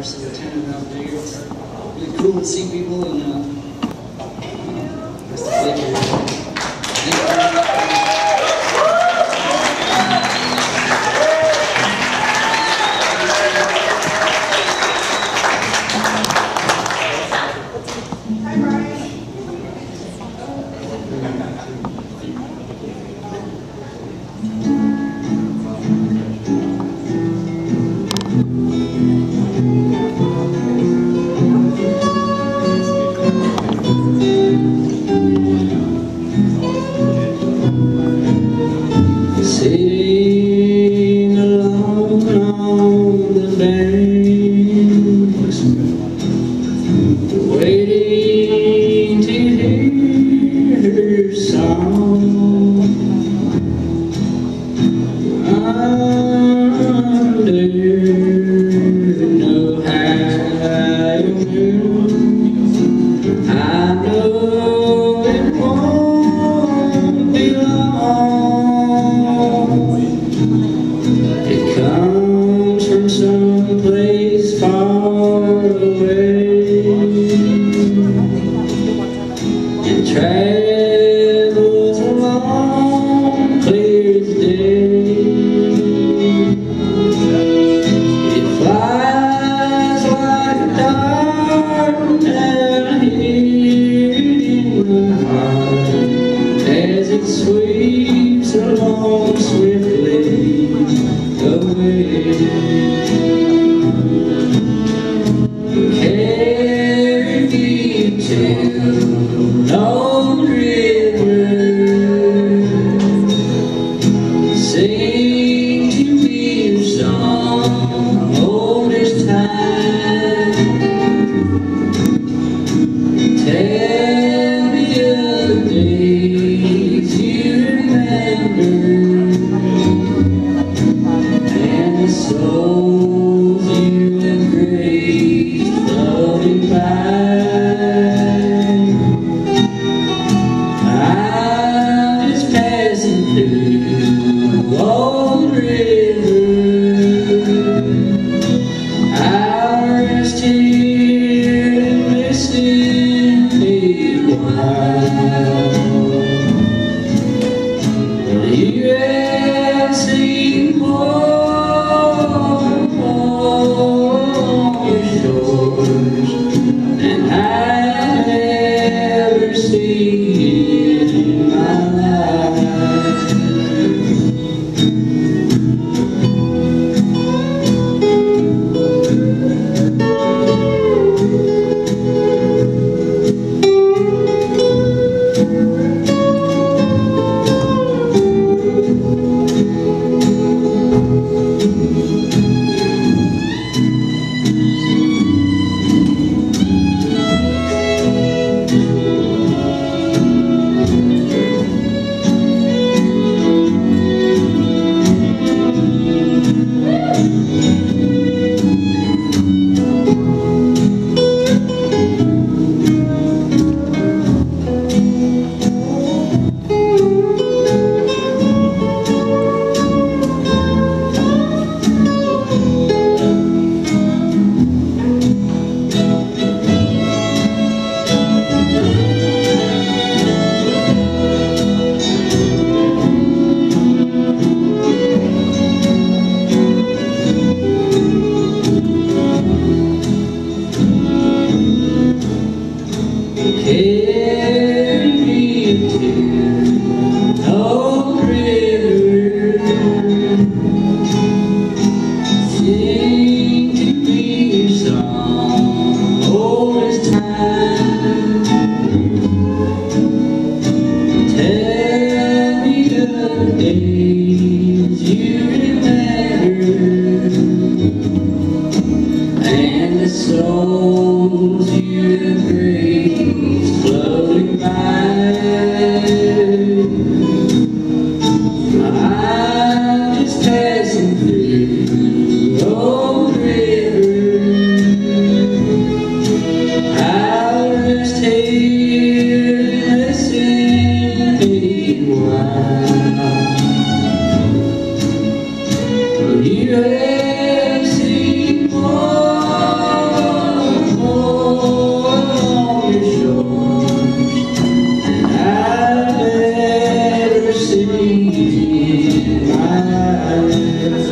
of attending out there. It's really cool to see people and uh, play here. Thank you. Hallelujah. See. عالم